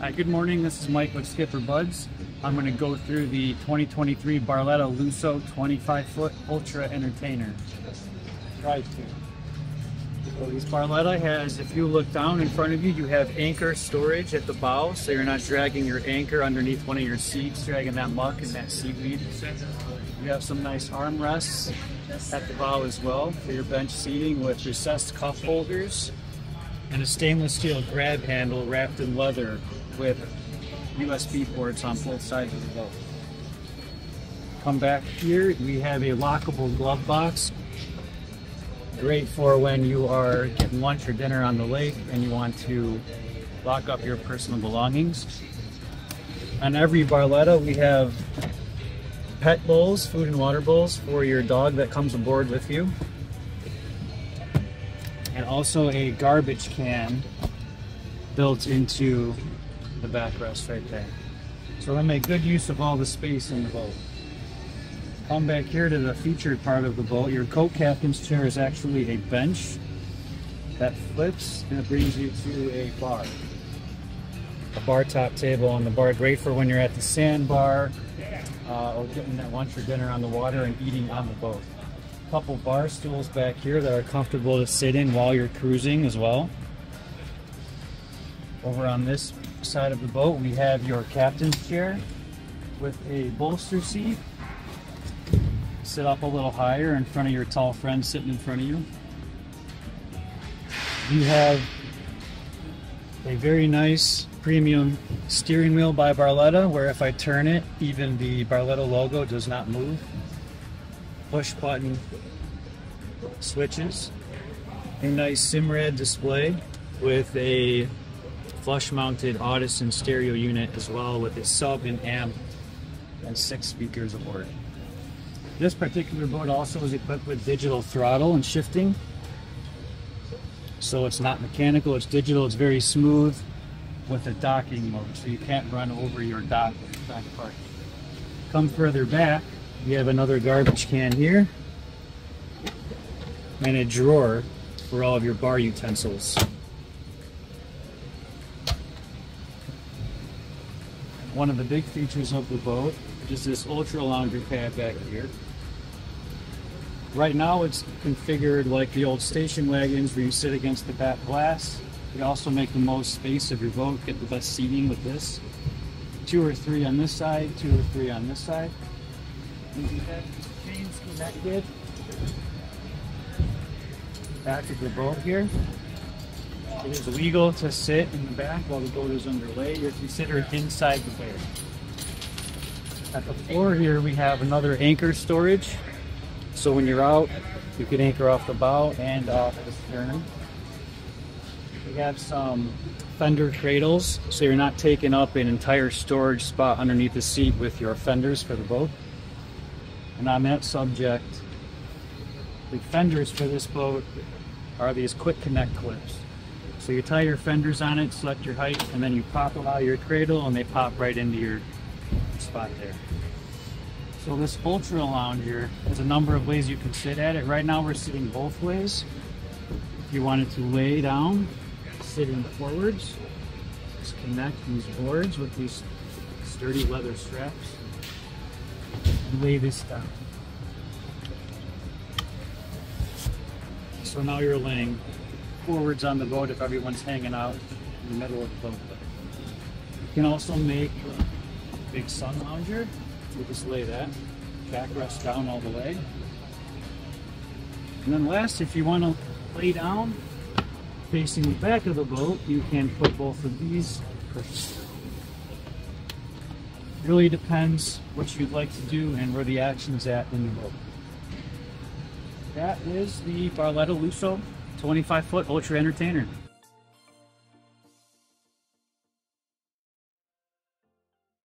Hi, good morning. This is Mike with Skipper Buds. I'm going to go through the 2023 Barletta Lusso 25 foot Ultra Entertainer. Drive. So this Barletta has, if you look down in front of you, you have anchor storage at the bow, so you're not dragging your anchor underneath one of your seats, dragging that muck and that seaweed. You have some nice armrests at the bow as well for your bench seating with recessed cup holders and a stainless steel grab handle wrapped in leather with USB ports on both sides of the boat. Come back here, we have a lockable glove box. Great for when you are getting lunch or dinner on the lake and you want to lock up your personal belongings. On every Barletta, we have pet bowls, food and water bowls for your dog that comes aboard with you. Also a garbage can built into the backrest right there. So I make good use of all the space in the boat. Come back here to the featured part of the boat. Your coat captain's chair is actually a bench that flips and it brings you to a bar. A bar top table on the bar, great for when you're at the sandbar uh, or getting that lunch or dinner on the water and eating on the boat. Couple bar stools back here that are comfortable to sit in while you're cruising as well. Over on this side of the boat, we have your captain's chair with a bolster seat. Sit up a little higher in front of your tall friend sitting in front of you. You have a very nice premium steering wheel by Barletta where if I turn it, even the Barletta logo does not move. Push button switches. A nice Simrad display with a flush mounted Audison stereo unit as well with a sub and amp and six speakers aboard. This particular boat also is equipped with digital throttle and shifting. So it's not mechanical, it's digital, it's very smooth with a docking mode, so you can't run over your dock back part. Come further back, we have another garbage can here and a drawer for all of your bar utensils. One of the big features of the boat is this ultra lounger pad back here. Right now it's configured like the old station wagons where you sit against the back glass. You also make the most space of your boat, get the best seating with this. Two or three on this side, two or three on this side. Chains connected back of the boat here. It is legal to sit in the back while the boat is underway. You're considered inside the bay. At the floor here, we have another anchor storage. So when you're out, you can anchor off the bow and off the stern. We have some fender cradles, so you're not taking up an entire storage spot underneath the seat with your fenders for the boat. And on that subject, the fenders for this boat are these quick connect clips. So you tie your fenders on it, select your height, and then you pop them out of your cradle and they pop right into your spot there. So this Ultra Lounger, there's a number of ways you can sit at it. Right now we're sitting both ways. If you wanted to lay down, sitting forwards, just connect these boards with these sturdy leather straps lay this down. So now you're laying forwards on the boat if everyone's hanging out in the middle of the boat. You can also make a big sun lounger. You just lay that, backrest down all the way. And then last, if you want to lay down facing the back of the boat, you can put both of these Really depends what you'd like to do and where the action is at in the boat. That is the Barletta Lusso 25 foot Ultra Entertainer.